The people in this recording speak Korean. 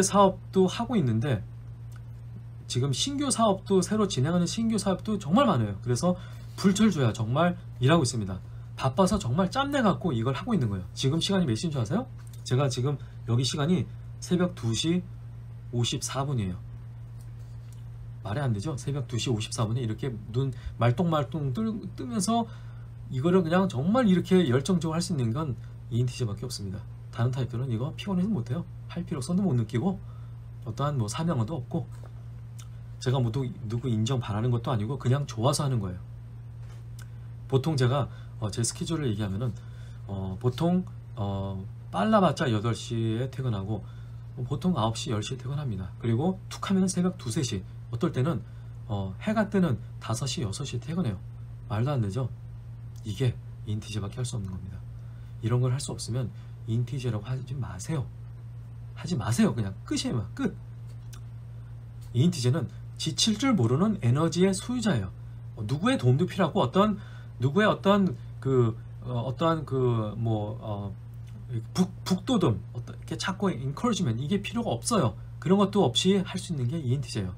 사업도 하고 있는데 지금 신규 사업도 새로 진행하는 신규 사업도 정말 많아요. 그래서 불철주야 정말 일하고 있습니다. 바빠서 정말 짬내 갖고 이걸 하고 있는 거예요. 지금 시간이 몇 시인 줄 아세요? 제가 지금 여기 시간이 새벽 2시 54분이에요. 말이 안 되죠? 새벽 2시 54분에 이렇게 눈 말똥말똥 뜨, 뜨면서 이거를 그냥 정말 이렇게 열정적으로 할 수 있는 건 ENTJ밖에 없습니다. 다른 타입들은 이거 피곤해서 못해요. 할 필요성도 못 느끼고 어떠한 뭐 사명도 없고 제가 뭐 누구, 인정 바라는 것도 아니고 그냥 좋아서 하는 거예요. 보통 제가 어, 제 스케줄을 얘기하면은 어, 보통 어, 빨라봤자 8시에 퇴근하고 뭐 보통 9시, 10시에 퇴근합니다. 그리고 툭 하면 새벽 2, 3시 어떨 때는 어, 해가 뜨는 5시, 6시에 퇴근해요. 말도 안 되죠? 이게 인티제밖에 할 수 없는 겁니다. 이런 걸 할 수 없으면 인티제라고 하지 마세요. 하지 마세요. 그냥 끝이에요. 끝. 인티제는 지칠 줄 모르는 에너지의 소유자예요. 어, 누구의 도움도 필요하고 어떤 누구의 어떤 그 어, 떠한 그뭐 어, 북, 북도듬 어떤 이렇게 자꾸 인커리지면 이게 필요가 없어요. 그런 것도 없이 할 수 있는 게 ENTJ예요.